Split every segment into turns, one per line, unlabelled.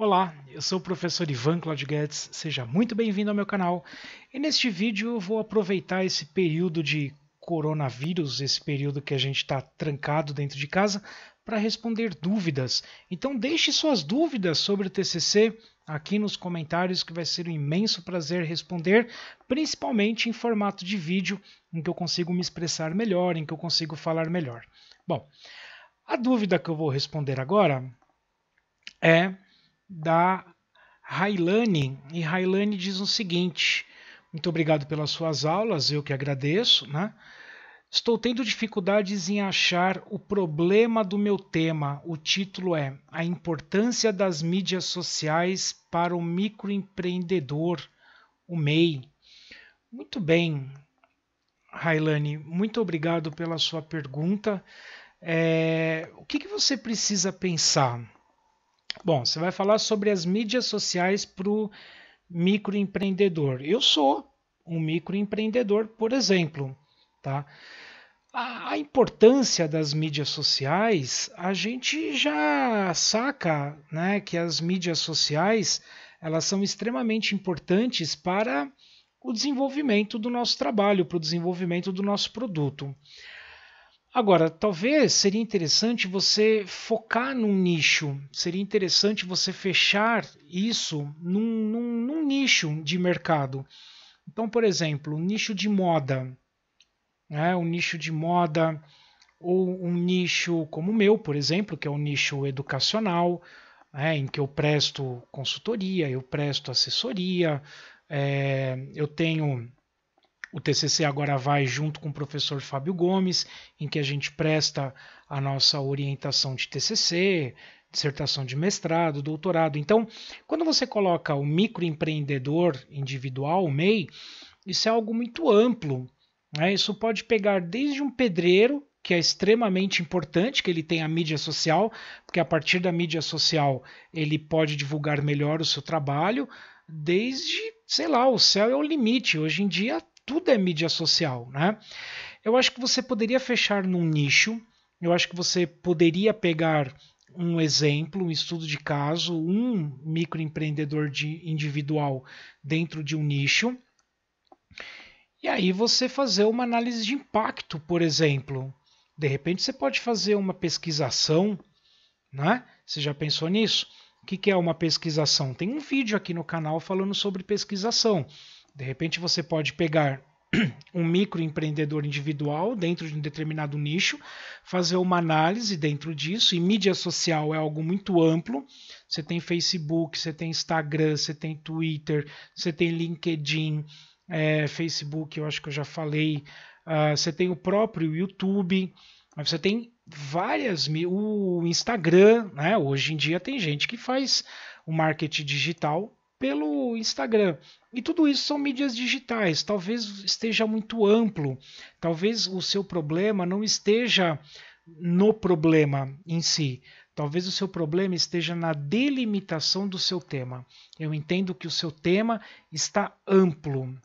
Olá, eu sou o professor Ivan Claudio Guedes, seja muito bem-vindo ao meu canal. E neste vídeo eu vou aproveitar esse período de coronavírus, esse período que a gente está trancado dentro de casa, para responder dúvidas. Então deixe suas dúvidas sobre o TCC aqui nos comentários que vai ser um imenso prazer responder, principalmente em formato de vídeo, em que eu consigo me expressar melhor, em que eu consigo falar melhor. Bom, a dúvida que eu vou responder agora é da Railane. E Railane diz o seguinte: Muito obrigado pelas suas aulas, eu que agradeço. Né? Estou tendo dificuldades em achar o problema do meu tema. O título é A Importância das Mídias Sociais para o Microempreendedor, o MEI. Muito bem, Railane, muito obrigado pela sua pergunta. É, o que, que você precisa pensar? Bom, você vai falar sobre as mídias sociais para o microempreendedor. Eu sou um microempreendedor, por exemplo. Tá? A, a importância das mídias sociais, a gente já saca né, que as mídias sociais elas são extremamente importantes para o desenvolvimento do nosso trabalho, para o desenvolvimento do nosso produto. Agora, talvez seria interessante você focar num nicho, seria interessante você fechar isso num, num, num nicho de mercado. Então, por exemplo, um nicho de moda, né? um nicho de moda, ou um nicho como o meu, por exemplo, que é um nicho educacional, né? em que eu presto consultoria, eu presto assessoria, é, eu tenho o TCC agora vai junto com o professor Fábio Gomes, em que a gente presta a nossa orientação de TCC, dissertação de mestrado, doutorado. Então, quando você coloca o microempreendedor individual, o MEI, isso é algo muito amplo. Né? Isso pode pegar desde um pedreiro, que é extremamente importante que ele tenha a mídia social, porque a partir da mídia social ele pode divulgar melhor o seu trabalho, desde, sei lá, o céu é o limite. Hoje em dia tudo é mídia social, né? Eu acho que você poderia fechar num nicho, eu acho que você poderia pegar um exemplo, um estudo de caso, um microempreendedor de individual dentro de um nicho, e aí você fazer uma análise de impacto, por exemplo. De repente você pode fazer uma pesquisação, né? Você já pensou nisso? O que é uma pesquisação? Tem um vídeo aqui no canal falando sobre pesquisação. De repente você pode pegar um microempreendedor individual dentro de um determinado nicho, fazer uma análise dentro disso, e mídia social é algo muito amplo. Você tem Facebook, você tem Instagram, você tem Twitter, você tem LinkedIn, é, Facebook, eu acho que eu já falei, uh, você tem o próprio YouTube, você tem várias, o Instagram, né? Hoje em dia tem gente que faz o marketing digital pelo Instagram. E tudo isso são mídias digitais. Talvez esteja muito amplo. Talvez o seu problema não esteja no problema em si. Talvez o seu problema esteja na delimitação do seu tema. Eu entendo que o seu tema está amplo.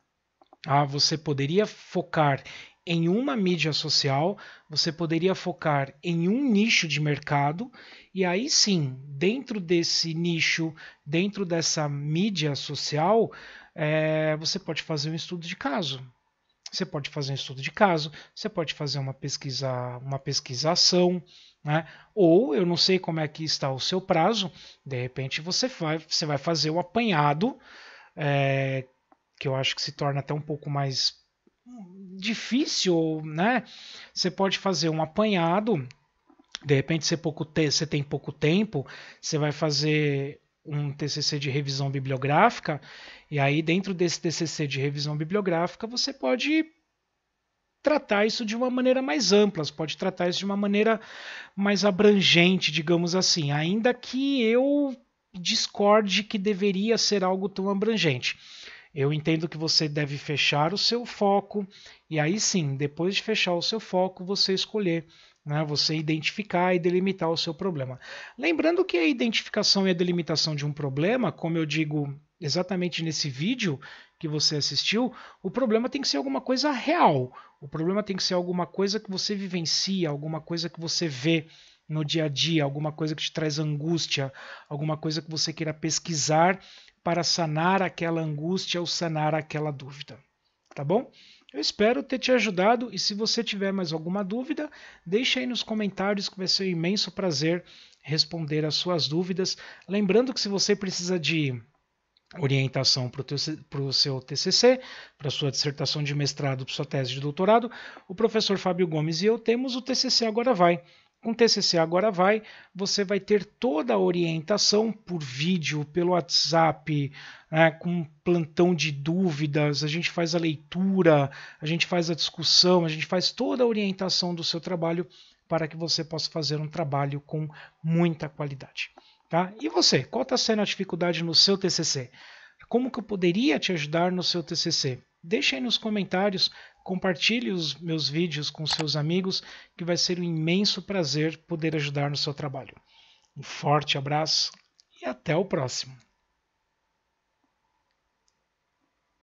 Ah, você poderia focar em uma mídia social, você poderia focar em um nicho de mercado, e aí sim, dentro desse nicho, dentro dessa mídia social, é, você pode fazer um estudo de caso. Você pode fazer um estudo de caso, você pode fazer uma pesquisa, uma pesquisação, né? Ou eu não sei como é que está o seu prazo, de repente você vai, você vai fazer o apanhado, é, que eu acho que se torna até um pouco mais difícil, né? Você pode fazer um apanhado, de repente você, pouco te você tem pouco tempo, você vai fazer um TCC de revisão bibliográfica, e aí dentro desse TCC de revisão bibliográfica você pode tratar isso de uma maneira mais ampla, você pode tratar isso de uma maneira mais abrangente, digamos assim, ainda que eu discorde que deveria ser algo tão abrangente. Eu entendo que você deve fechar o seu foco e aí sim, depois de fechar o seu foco, você escolher, né, você identificar e delimitar o seu problema. Lembrando que a identificação e a delimitação de um problema, como eu digo exatamente nesse vídeo que você assistiu, o problema tem que ser alguma coisa real. O problema tem que ser alguma coisa que você vivencia, alguma coisa que você vê, no dia a dia, alguma coisa que te traz angústia, alguma coisa que você queira pesquisar para sanar aquela angústia ou sanar aquela dúvida. Tá bom? Eu espero ter te ajudado e se você tiver mais alguma dúvida, deixe aí nos comentários que vai ser um imenso prazer responder as suas dúvidas. Lembrando que se você precisa de orientação para o seu TCC, para sua dissertação de mestrado, para sua tese de doutorado, o professor Fábio Gomes e eu temos o TCC Agora Vai. Com TCC Agora Vai, você vai ter toda a orientação por vídeo, pelo WhatsApp, né, com plantão de dúvidas, a gente faz a leitura, a gente faz a discussão, a gente faz toda a orientação do seu trabalho para que você possa fazer um trabalho com muita qualidade. Tá? E você, qual está sendo a dificuldade no seu TCC? Como que eu poderia te ajudar no seu TCC? Deixe aí nos comentários, compartilhe os meus vídeos com seus amigos, que vai ser um imenso prazer poder ajudar no seu trabalho. Um forte abraço e até o próximo.